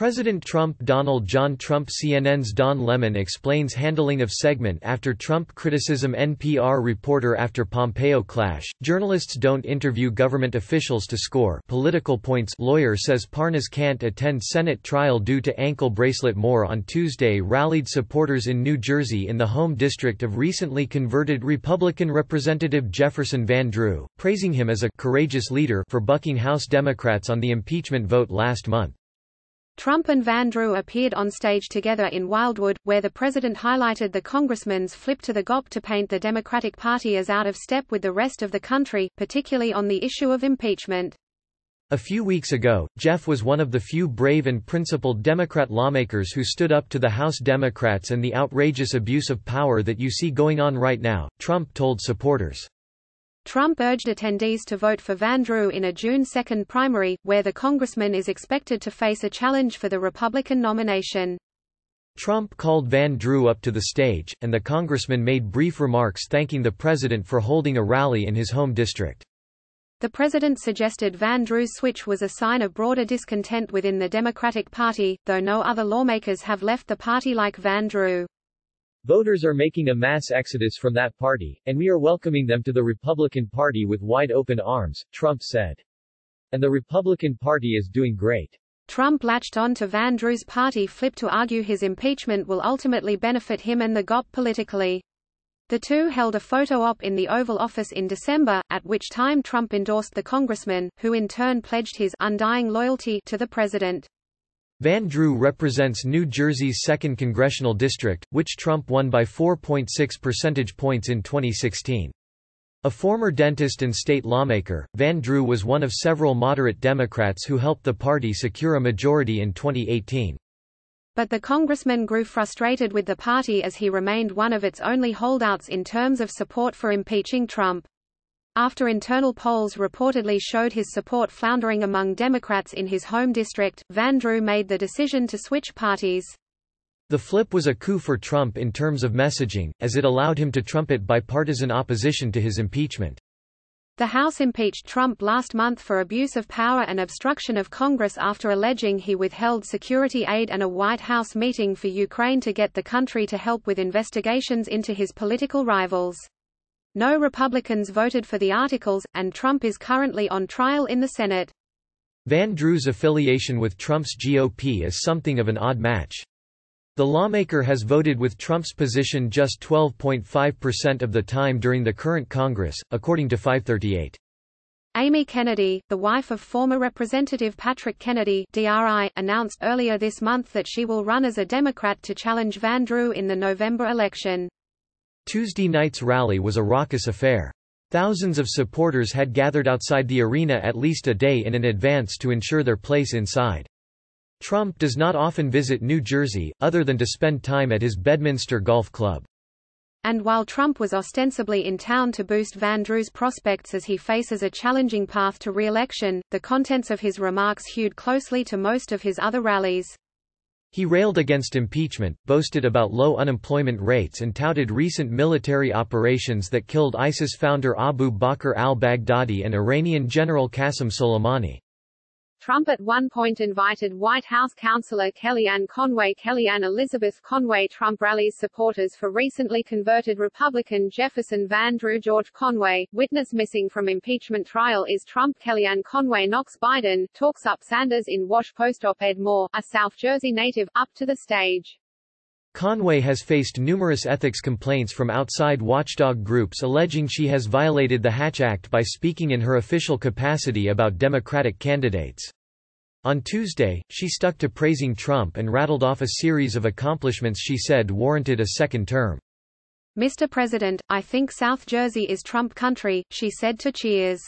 President Trump Donald John Trump CNN's Don Lemon explains handling of segment after Trump criticism NPR reporter after Pompeo clash, journalists don't interview government officials to score political points. Lawyer says Parnas can't attend Senate trial due to ankle bracelet. Moore on Tuesday rallied supporters in New Jersey in the home district of recently converted Republican Representative Jefferson Van Drew, praising him as a courageous leader for bucking House Democrats on the impeachment vote last month. Trump and Van Drew appeared on stage together in Wildwood, where the president highlighted the congressman's flip to the GOP to paint the Democratic Party as out of step with the rest of the country, particularly on the issue of impeachment. A few weeks ago, Jeff was one of the few brave and principled Democrat lawmakers who stood up to the House Democrats and the outrageous abuse of power that you see going on right now, Trump told supporters. Trump urged attendees to vote for Van Drew in a June 2 primary, where the congressman is expected to face a challenge for the Republican nomination. Trump called Van Drew up to the stage, and the congressman made brief remarks thanking the president for holding a rally in his home district. The president suggested Van Drew's switch was a sign of broader discontent within the Democratic Party, though no other lawmakers have left the party like Van Drew. Voters are making a mass exodus from that party, and we are welcoming them to the Republican Party with wide open arms, Trump said. And the Republican Party is doing great. Trump latched on to Van Drew's party flip to argue his impeachment will ultimately benefit him and the GOP politically. The two held a photo op in the Oval Office in December, at which time Trump endorsed the congressman, who in turn pledged his undying loyalty to the president. Van Drew represents New Jersey's 2nd congressional district, which Trump won by 4.6 percentage points in 2016. A former dentist and state lawmaker, Van Drew was one of several moderate Democrats who helped the party secure a majority in 2018. But the congressman grew frustrated with the party as he remained one of its only holdouts in terms of support for impeaching Trump. After internal polls reportedly showed his support floundering among Democrats in his home district, Van Drew made the decision to switch parties. The flip was a coup for Trump in terms of messaging, as it allowed him to trumpet bipartisan opposition to his impeachment. The House impeached Trump last month for abuse of power and obstruction of Congress after alleging he withheld security aid and a White House meeting for Ukraine to get the country to help with investigations into his political rivals. No Republicans voted for the articles, and Trump is currently on trial in the Senate. Van Drew's affiliation with Trump's GOP is something of an odd match. The lawmaker has voted with Trump's position just 12.5% of the time during the current Congress, according to 538. Amy Kennedy, the wife of former Representative Patrick Kennedy DRI, announced earlier this month that she will run as a Democrat to challenge Van Drew in the November election. Tuesday night's rally was a raucous affair. Thousands of supporters had gathered outside the arena at least a day in advance to ensure their place inside. Trump does not often visit New Jersey, other than to spend time at his Bedminster Golf Club. And while Trump was ostensibly in town to boost Van Drew's prospects as he faces a challenging path to re-election, the contents of his remarks hewed closely to most of his other rallies. He railed against impeachment, boasted about low unemployment rates and touted recent military operations that killed ISIS founder Abu Bakr al-Baghdadi and Iranian General Qasem Soleimani. Trump at one point invited White House counselor Kellyanne Conway Kellyanne Elizabeth Conway Trump rallies supporters for recently converted Republican Jefferson Van Drew George Conway, witness missing from impeachment trial is Trump Kellyanne Conway knocks Biden, talks up Sanders in Wash Post op-ed Moore, a South Jersey native, up to the stage. Conway has faced numerous ethics complaints from outside watchdog groups alleging she has violated the Hatch Act by speaking in her official capacity about Democratic candidates. On Tuesday, she stuck to praising Trump and rattled off a series of accomplishments she said warranted a second term. Mr. President, I think South Jersey is Trump country, she said to Cheers.